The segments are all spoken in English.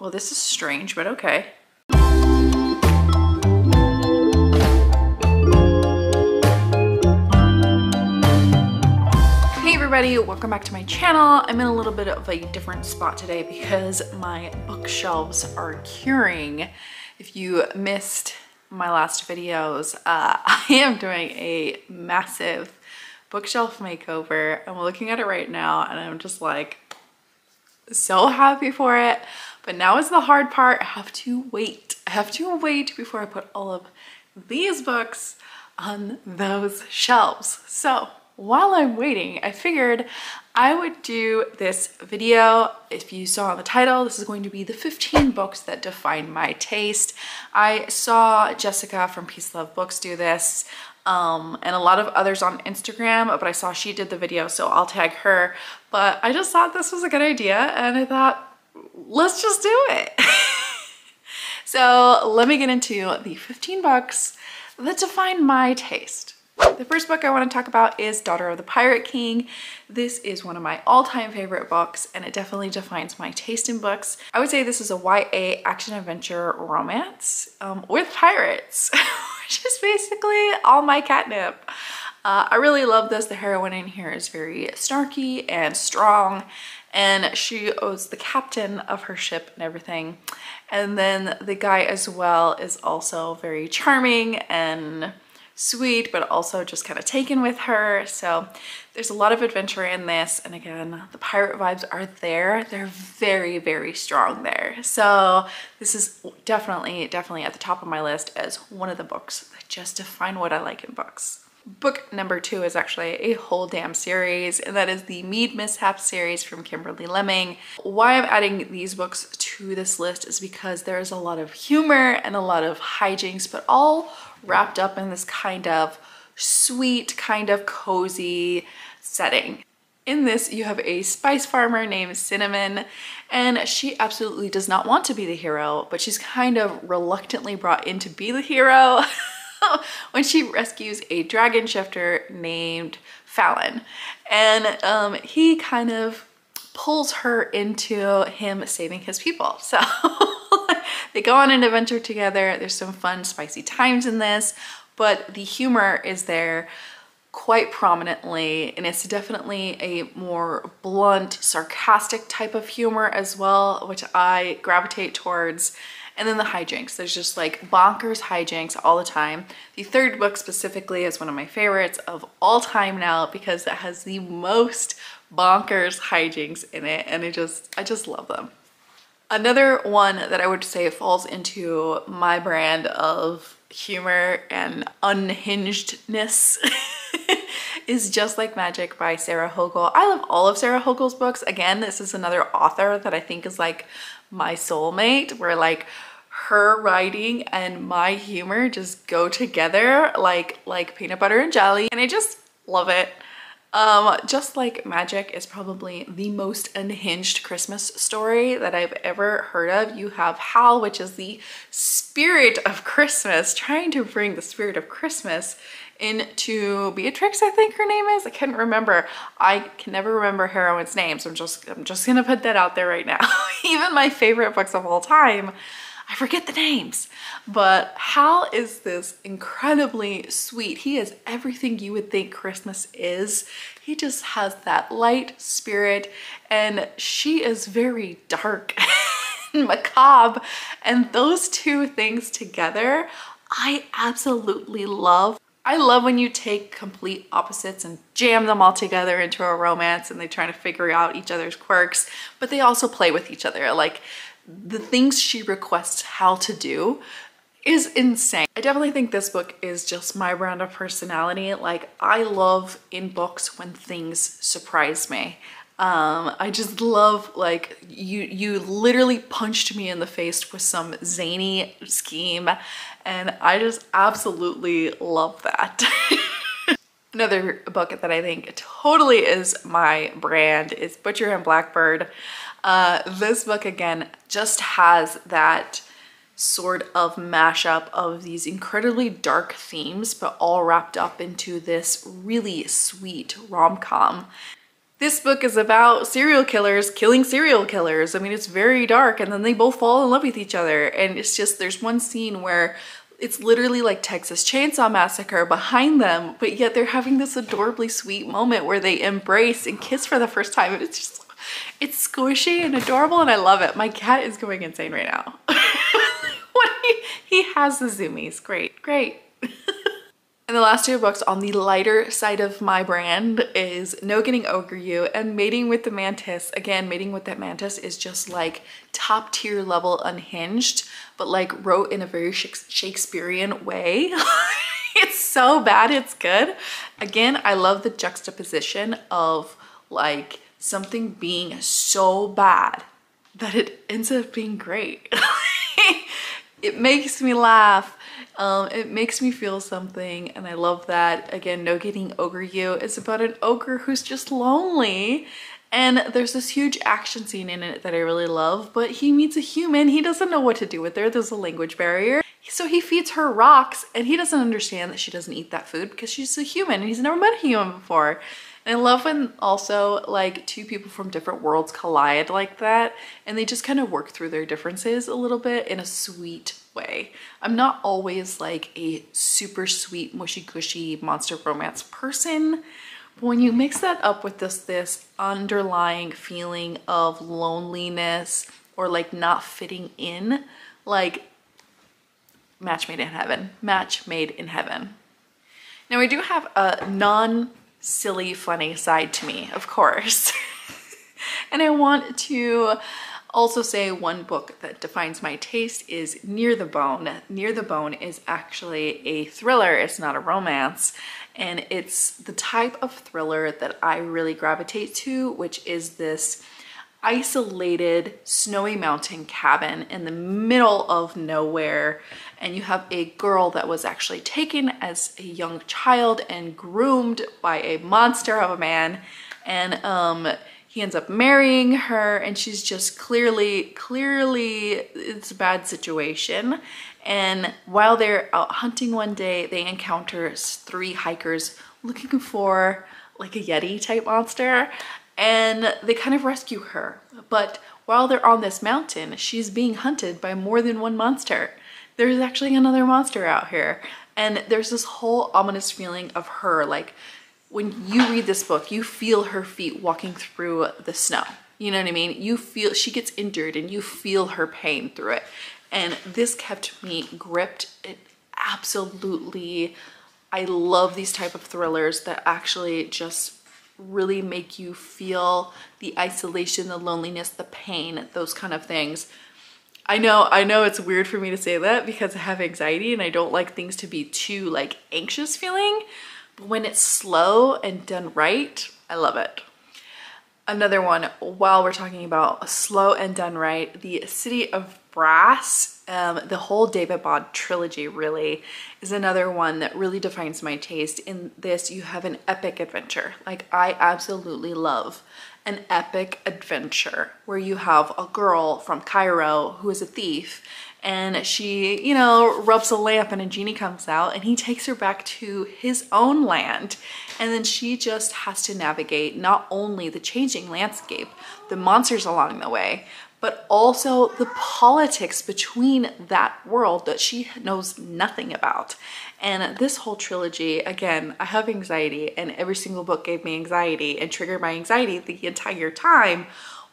Well, this is strange, but okay. Hey everybody, welcome back to my channel. I'm in a little bit of a different spot today because my bookshelves are curing. If you missed my last videos, uh, I am doing a massive bookshelf makeover. I'm looking at it right now and I'm just like so happy for it. But now is the hard part. I have to wait. I have to wait before I put all of these books on those shelves. So while I'm waiting, I figured I would do this video. If you saw the title, this is going to be the 15 books that define my taste. I saw Jessica from Peace Love Books do this um, and a lot of others on Instagram, but I saw she did the video, so I'll tag her. But I just thought this was a good idea and I thought, let's just do it. so let me get into the 15 books that define my taste. The first book I want to talk about is Daughter of the Pirate King. This is one of my all-time favorite books and it definitely defines my taste in books. I would say this is a YA action adventure romance um, with pirates, which is basically all my catnip. Uh, I really love this. The heroine in here is very snarky and strong and she owes the captain of her ship and everything. And then the guy as well is also very charming and sweet, but also just kind of taken with her. So there's a lot of adventure in this. And again, the pirate vibes are there. They're very, very strong there. So this is definitely, definitely at the top of my list as one of the books that just define what I like in books. Book number two is actually a whole damn series, and that is the Mead Mishap series from Kimberly Lemming. Why I'm adding these books to this list is because there's a lot of humor and a lot of hijinks, but all wrapped up in this kind of sweet, kind of cozy setting. In this, you have a spice farmer named Cinnamon, and she absolutely does not want to be the hero, but she's kind of reluctantly brought in to be the hero. when she rescues a dragon shifter named Fallon. And um, he kind of pulls her into him saving his people. So they go on an adventure together. There's some fun, spicy times in this, but the humor is there quite prominently and it's definitely a more blunt sarcastic type of humor as well which I gravitate towards and then the hijinks. There's just like bonkers hijinks all the time. The third book specifically is one of my favorites of all time now because it has the most bonkers hijinks in it and I just, I just love them. Another one that I would say falls into my brand of humor and unhingedness is Just Like Magic by Sarah Hogle. I love all of Sarah Hogle's books. Again, this is another author that I think is like my soulmate where like her writing and my humor just go together like like peanut butter and jelly and I just love it. Um, Just Like Magic is probably the most unhinged Christmas story that I've ever heard of. You have Hal, which is the spirit of Christmas, trying to bring the spirit of Christmas into Beatrix, I think her name is. I can't remember. I can never remember heroine's names. I'm just I'm just gonna put that out there right now. Even my favorite books of all time I forget the names, but Hal is this incredibly sweet. He is everything you would think Christmas is. He just has that light spirit and she is very dark macabre. And those two things together, I absolutely love. I love when you take complete opposites and jam them all together into a romance and they try to figure out each other's quirks, but they also play with each other. Like the things she requests Hal to do is insane. I definitely think this book is just my brand of personality. Like I love in books when things surprise me. Um, I just love like you you literally punched me in the face with some zany scheme and I just absolutely love that. Another book that I think totally is my brand is Butcher and Blackbird. Uh, this book again just has that sort of mashup of these incredibly dark themes but all wrapped up into this really sweet rom-com. This book is about serial killers killing serial killers. I mean, it's very dark and then they both fall in love with each other. And it's just, there's one scene where it's literally like Texas Chainsaw Massacre behind them, but yet they're having this adorably sweet moment where they embrace and kiss for the first time. And it's just, it's squishy and adorable and I love it. My cat is going insane right now. what he, he has the zoomies. Great, great. And the last two books on the lighter side of my brand is No Getting Ogre You and Mating with the Mantis. Again, Mating with that Mantis is just like top tier level unhinged, but like wrote in a very Shakespearean way. it's so bad, it's good. Again, I love the juxtaposition of like something being so bad that it ends up being great. it makes me laugh um, it makes me feel something and I love that. Again, No Getting Ogre You is about an ogre who's just lonely and there's this huge action scene in it that I really love, but he meets a human. He doesn't know what to do with her. There's a language barrier. So he feeds her rocks and he doesn't understand that she doesn't eat that food because she's a human and he's never met a human before. And I love when also like two people from different worlds collide like that and they just kind of work through their differences a little bit in a sweet way. I'm not always like a super sweet, mushy gushy monster romance person. But when you mix that up with this, this underlying feeling of loneliness or like not fitting in, like match made in heaven, match made in heaven. Now we do have a non silly funny side to me, of course. and I want to also say one book that defines my taste is Near the Bone. Near the Bone is actually a thriller, it's not a romance. And it's the type of thriller that I really gravitate to, which is this isolated snowy mountain cabin in the middle of nowhere and you have a girl that was actually taken as a young child and groomed by a monster of a man and um he ends up marrying her and she's just clearly, clearly it's a bad situation. And while they're out hunting one day, they encounter three hikers looking for like a Yeti type monster and they kind of rescue her. But while they're on this mountain, she's being hunted by more than one monster. There's actually another monster out here. And there's this whole ominous feeling of her like when you read this book, you feel her feet walking through the snow. You know what I mean? You feel, she gets injured and you feel her pain through it. And this kept me gripped. It absolutely, I love these type of thrillers that actually just really make you feel the isolation, the loneliness, the pain, those kind of things. I know, I know it's weird for me to say that because I have anxiety and I don't like things to be too like anxious feeling, when it's slow and done right, I love it. Another one, while we're talking about slow and done right, the City of Brass, um, the whole Daevabad trilogy really is another one that really defines my taste. In this, you have an epic adventure. Like I absolutely love an epic adventure where you have a girl from Cairo who is a thief and she, you know, rubs a lamp and a genie comes out and he takes her back to his own land. And then she just has to navigate not only the changing landscape, the monsters along the way, but also the politics between that world that she knows nothing about. And this whole trilogy, again, I have anxiety and every single book gave me anxiety and triggered my anxiety the entire time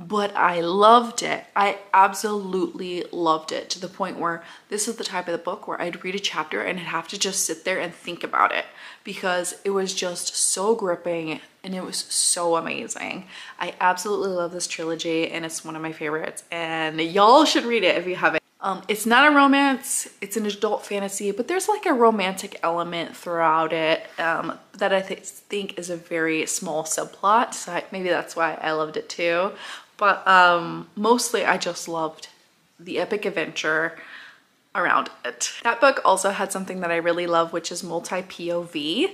but I loved it. I absolutely loved it to the point where this is the type of the book where I'd read a chapter and I'd have to just sit there and think about it because it was just so gripping and it was so amazing. I absolutely love this trilogy and it's one of my favorites and y'all should read it if you haven't. Um, it's not a romance, it's an adult fantasy, but there's like a romantic element throughout it um, that I th think is a very small subplot. So I, maybe that's why I loved it too. But um, mostly I just loved the epic adventure around it. That book also had something that I really love, which is multi-POV.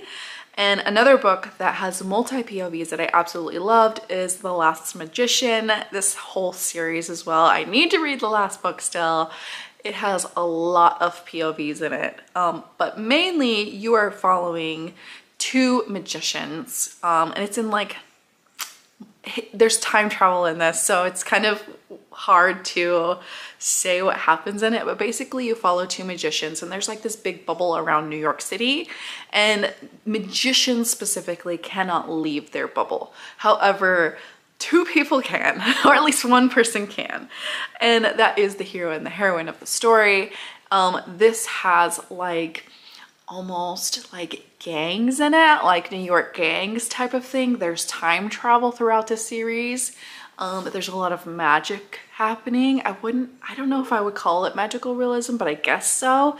And another book that has multi-POVs that I absolutely loved is The Last Magician. This whole series as well. I need to read the last book still. It has a lot of POVs in it, um, but mainly you are following two magicians um, and it's in like there's time travel in this, so it's kind of hard to say what happens in it, but basically you follow two magicians and there's like this big bubble around New York City and magicians specifically cannot leave their bubble. However, two people can, or at least one person can, and that is the hero and the heroine of the story. Um, this has like almost like gangs in it, like New York gangs type of thing. There's time travel throughout the series. Um, there's a lot of magic happening. I wouldn't, I don't know if I would call it magical realism, but I guess so.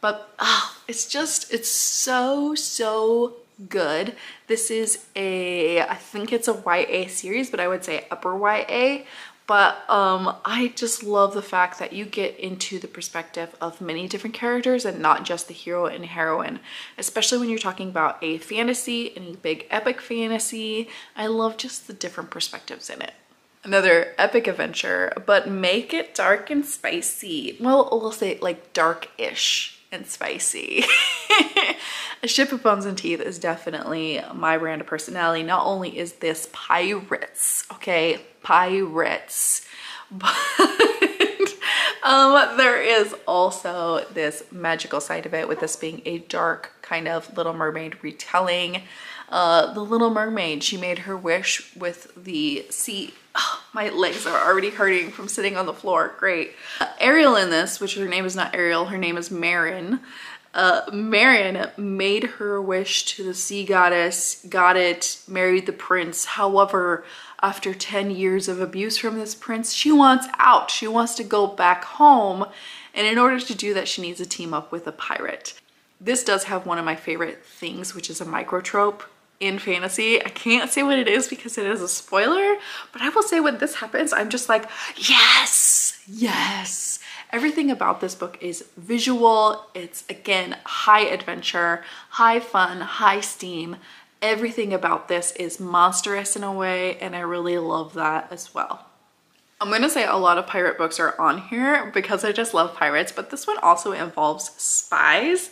But oh, it's just, it's so, so good. This is a, I think it's a YA series, but I would say upper YA. But um, I just love the fact that you get into the perspective of many different characters and not just the hero and heroine, especially when you're talking about a fantasy, any big epic fantasy. I love just the different perspectives in it another epic adventure, but make it dark and spicy. Well, we'll say like dark-ish and spicy. A Ship of Bones and Teeth is definitely my brand of personality. Not only is this pirates, okay, pirates, but um, there is also this magical side of it with this being a dark kind of Little Mermaid retelling. Uh, the Little Mermaid, she made her wish with the sea. Oh, my legs are already hurting from sitting on the floor. Great. Uh, Ariel in this, which her name is not Ariel, her name is Marin. Uh, Marin made her wish to the sea goddess, got it, married the prince. However, after 10 years of abuse from this prince, she wants out. She wants to go back home. And in order to do that, she needs to team up with a pirate. This does have one of my favorite things, which is a microtrope in fantasy. I can't say what it is because it is a spoiler, but I will say when this happens, I'm just like, yes, yes. Everything about this book is visual. It's again, high adventure, high fun, high steam. Everything about this is monstrous in a way, and I really love that as well. I'm gonna say a lot of pirate books are on here because I just love pirates, but this one also involves spies.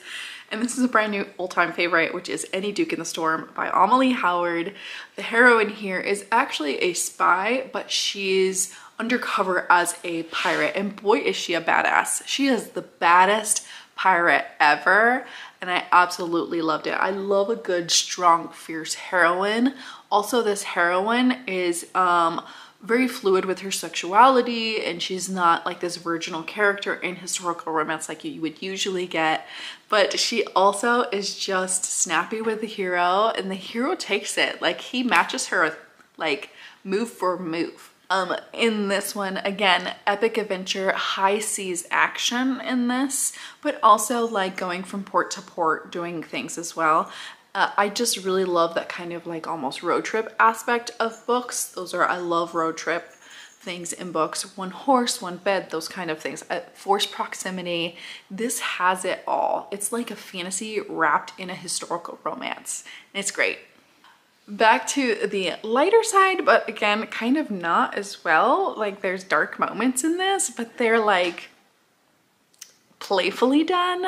And this is a brand new all-time favorite, which is Any Duke in the Storm by Amalie Howard. The heroine here is actually a spy, but she's undercover as a pirate. And boy, is she a badass. She is the baddest pirate ever. And I absolutely loved it. I love a good, strong, fierce heroine. Also, this heroine is um, very fluid with her sexuality and she's not like this virginal character in historical romance like you would usually get but she also is just snappy with the hero and the hero takes it like he matches her like move for move um in this one again epic adventure high seas action in this but also like going from port to port doing things as well uh, I just really love that kind of like almost road trip aspect of books. Those are, I love road trip things in books. One horse, one bed, those kind of things. Uh, forced proximity. This has it all. It's like a fantasy wrapped in a historical romance. It's great. Back to the lighter side, but again, kind of not as well. Like there's dark moments in this, but they're like playfully done.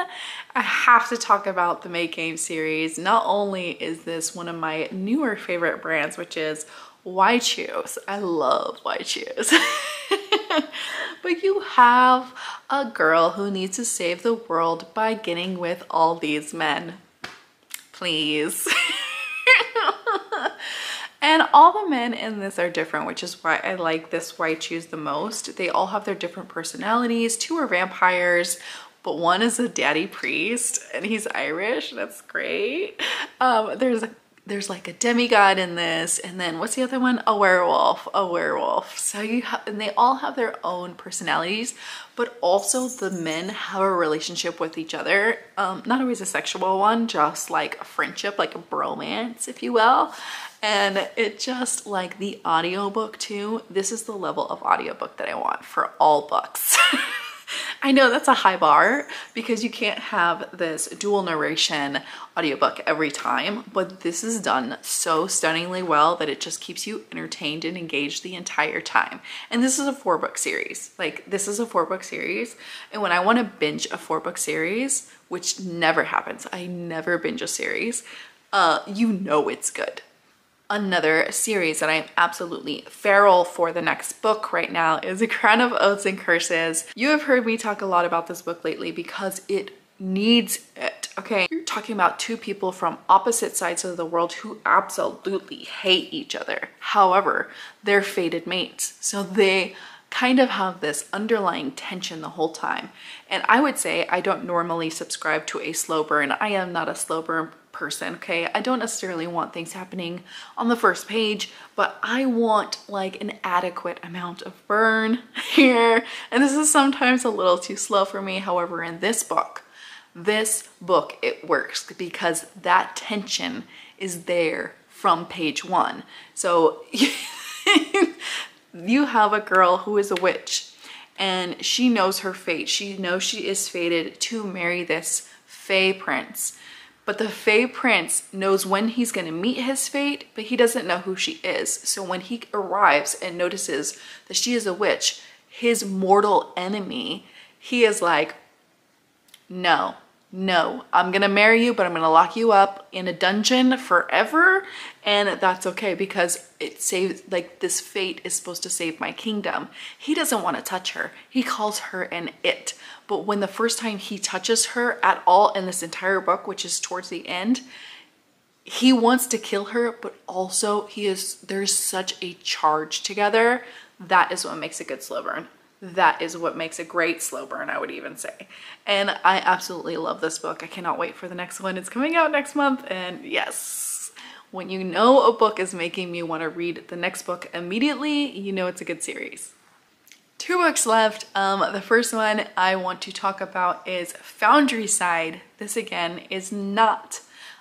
I have to talk about the Make Game series. Not only is this one of my newer favorite brands, which is Why Choose. I love Why Choose. but you have a girl who needs to save the world by getting with all these men. Please. And all the men in this are different, which is why I like this Why I Choose the most. They all have their different personalities. Two are vampires, but one is a daddy priest and he's Irish. That's great. Um, there's there's like a demigod in this and then what's the other one? A werewolf a werewolf. So you have and they all have their own personalities but also the men have a relationship with each other. Um not always a sexual one just like a friendship like a bromance if you will. And it just like the audiobook too. This is the level of audiobook that i want for all books I know that's a high bar because you can't have this dual narration audiobook every time, but this is done so stunningly well that it just keeps you entertained and engaged the entire time. And this is a four book series. Like this is a four book series. And when I want to binge a four book series, which never happens, I never binge a series, uh, you know it's good Another series that I'm absolutely feral for the next book right now is A Crown of Oaths and Curses. You have heard me talk a lot about this book lately because it needs it, okay? You're talking about two people from opposite sides of the world who absolutely hate each other. However, they're fated mates. So they kind of have this underlying tension the whole time. And I would say I don't normally subscribe to a slow burn. I am not a slow burn person, okay? I don't necessarily want things happening on the first page, but I want like an adequate amount of burn here. And this is sometimes a little too slow for me. However, in this book, this book, it works because that tension is there from page one. So you have a girl who is a witch and she knows her fate. She knows she is fated to marry this Fey prince. But the Fey prince knows when he's gonna meet his fate, but he doesn't know who she is. So when he arrives and notices that she is a witch, his mortal enemy, he is like, no, no, I'm gonna marry you, but I'm gonna lock you up in a dungeon forever. And that's okay because it saves, like this fate is supposed to save my kingdom. He doesn't wanna touch her. He calls her an it. But when the first time he touches her at all in this entire book, which is towards the end, he wants to kill her, but also he is, there's such a charge together. That is what makes a good slow burn that is what makes a great slow burn, I would even say. And I absolutely love this book. I cannot wait for the next one. It's coming out next month. And yes, when you know a book is making me want to read the next book immediately, you know it's a good series. Two books left. Um, the first one I want to talk about is Foundryside. This again is not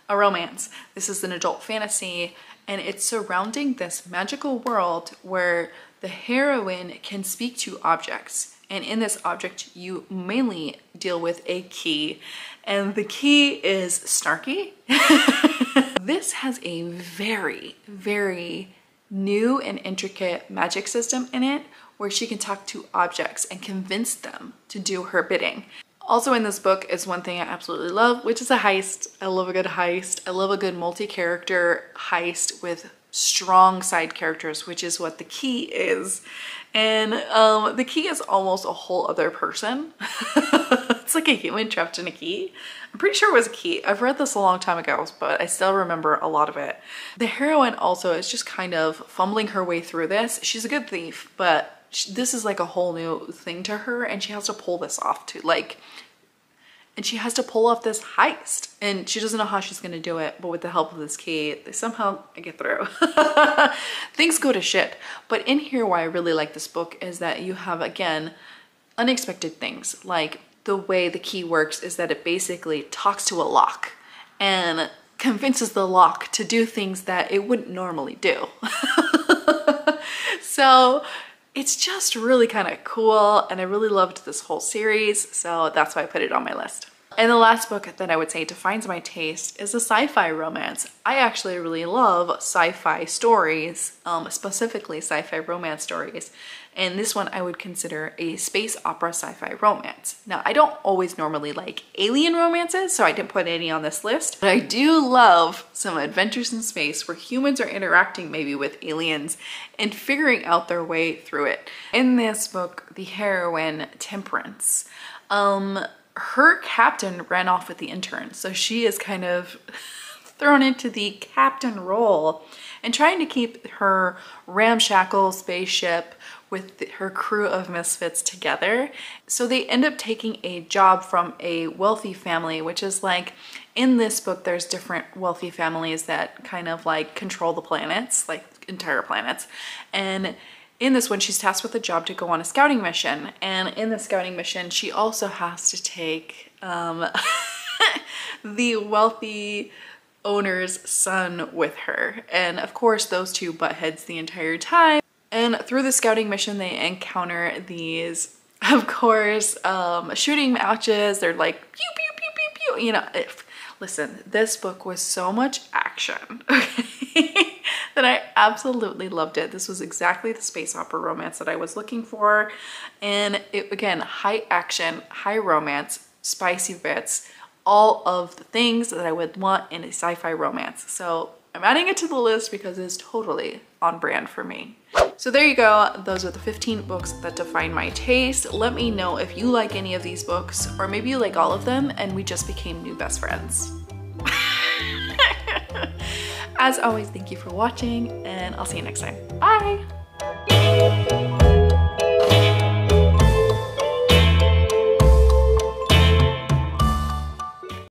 a romance. This is an adult fantasy and it's surrounding this magical world where the heroine can speak to objects. And in this object, you mainly deal with a key. And the key is snarky. this has a very, very new and intricate magic system in it where she can talk to objects and convince them to do her bidding. Also in this book is one thing I absolutely love, which is a heist. I love a good heist. I love a good multi-character heist with strong side characters, which is what the key is. And um, the key is almost a whole other person. it's like a human trapped in a key. I'm pretty sure it was a key. I've read this a long time ago, but I still remember a lot of it. The heroine also is just kind of fumbling her way through this. She's a good thief, but this is like a whole new thing to her and she has to pull this off to like and she has to pull off this heist. And she doesn't know how she's gonna do it but with the help of this key they somehow get through. Things go to shit. But in here why i really like this book is that you have again unexpected things. Like the way the key works is that it basically talks to a lock and convinces the lock to do things that it wouldn't normally do. So it's just really kind of cool and I really loved this whole series so that's why I put it on my list. And the last book that I would say defines my taste is a sci-fi romance. I actually really love sci-fi stories, um, specifically sci-fi romance stories. And this one I would consider a space opera sci-fi romance. Now, I don't always normally like alien romances, so I didn't put any on this list, but I do love some adventures in space where humans are interacting maybe with aliens and figuring out their way through it. In this book, the heroine, Temperance, um, her captain ran off with the intern. So she is kind of thrown into the captain role and trying to keep her ramshackle spaceship with her crew of misfits together. So they end up taking a job from a wealthy family, which is like, in this book, there's different wealthy families that kind of like control the planets, like entire planets. And in this one, she's tasked with a job to go on a scouting mission. And in the scouting mission, she also has to take um, the wealthy owner's son with her. And of course, those two butt heads the entire time. And through the scouting mission, they encounter these, of course, um, shooting matches. They're like, pew, pew, pew, pew, pew. You know, if, listen, this book was so much action, okay? and I absolutely loved it. This was exactly the space opera romance that I was looking for. And it, again, high action, high romance, spicy bits, all of the things that I would want in a sci-fi romance. So I'm adding it to the list because it's totally on brand for me. So there you go. Those are the 15 books that define my taste. Let me know if you like any of these books or maybe you like all of them and we just became new best friends. As always, thank you for watching and I'll see you next time. Bye!